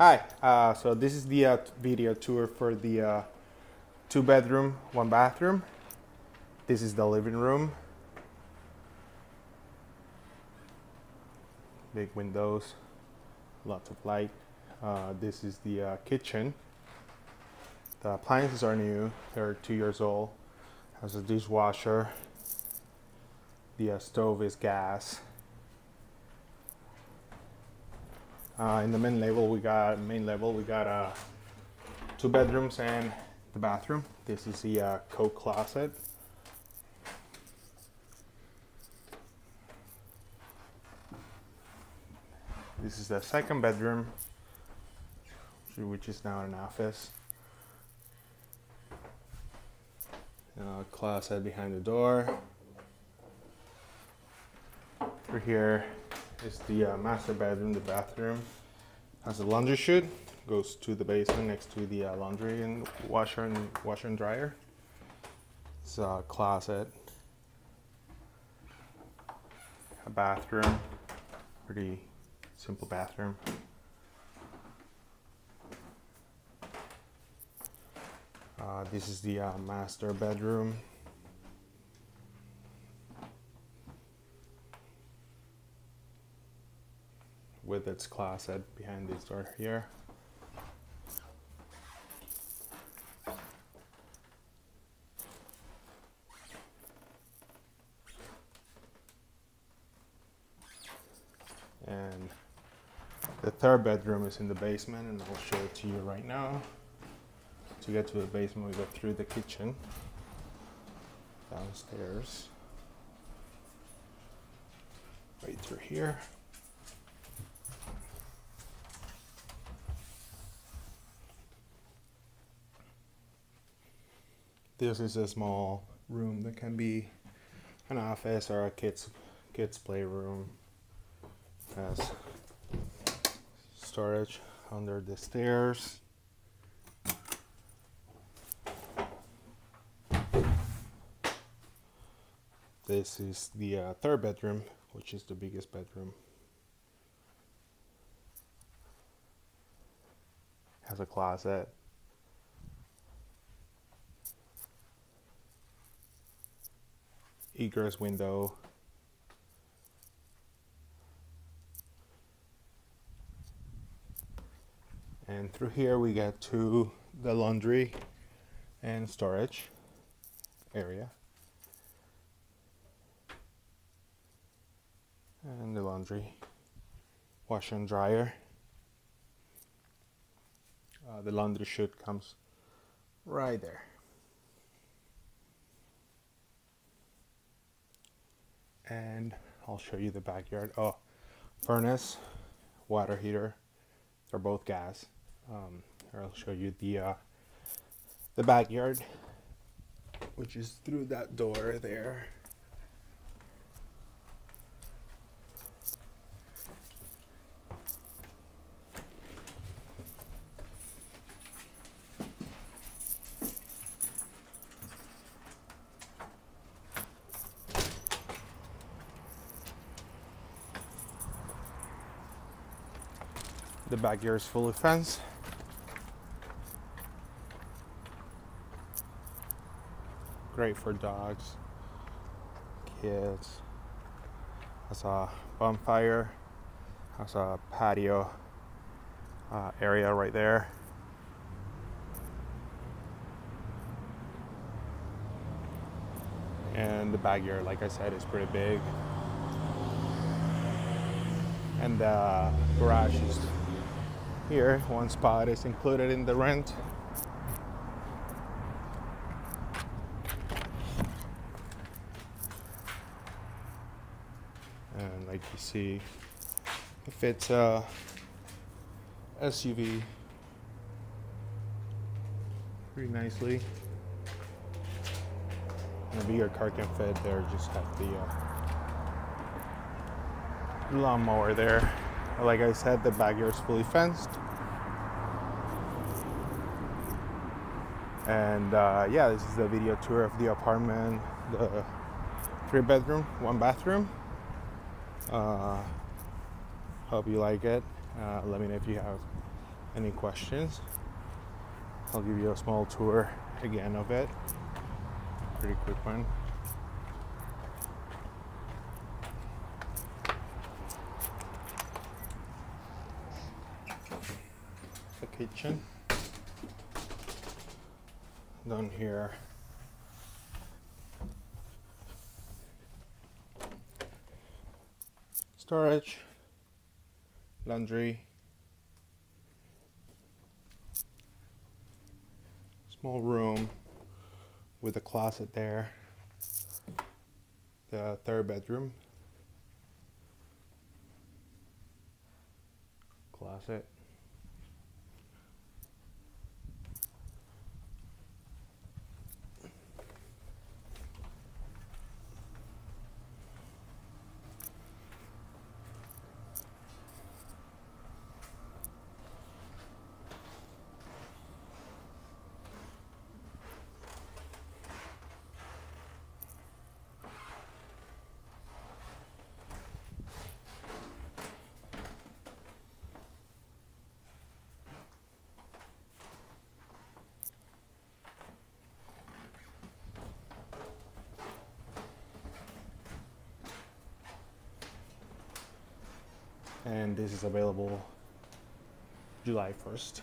Hi, uh, so this is the uh, video tour for the uh, two bedroom, one bathroom. This is the living room. Big windows, lots of light. Uh, this is the uh, kitchen. The appliances are new, they're two years old. Has a dishwasher. The uh, stove is gas. Uh, in the main level, we got main level. We got uh, two bedrooms and the bathroom. This is the uh, coat closet. This is the second bedroom, which is now an office. Uh, closet behind the door. Over here is the uh, master bedroom, the bathroom. Has a laundry chute, goes to the basement next to the uh, laundry and washer and washer and dryer. It's a closet, a bathroom, pretty simple bathroom. Uh, this is the uh, master bedroom. With its closet behind this door here. And the third bedroom is in the basement and I'll show it to you right now. To get to the basement, we go through the kitchen, downstairs, right through here. This is a small room that can be an office or a kids kids playroom. Has storage under the stairs. This is the uh, third bedroom, which is the biggest bedroom. Has a closet. Egress window. And through here we get to the laundry and storage area. And the laundry, washer and dryer. Uh, the laundry chute comes right there. And I'll show you the backyard. Oh, furnace, water heater. They're both gas. Um, I'll show you the uh, the backyard, which is through that door there. The backyard is fully fenced. Great for dogs, kids. Has a bonfire. Has a patio uh, area right there. And the backyard, like I said, is pretty big. And the garage is here one spot is included in the rent. And like you see it fits a SUV pretty nicely. And a bigger car can fit there just have the uh, lawnmower there like I said, the backyard is fully fenced. And uh, yeah, this is the video tour of the apartment, the three bedroom, one bathroom. Uh, hope you like it. Uh, let me know if you have any questions. I'll give you a small tour again of it. Pretty quick one. The kitchen. Down here. Storage, laundry, small room with a closet there. The third bedroom. Closet. And this is available July 1st.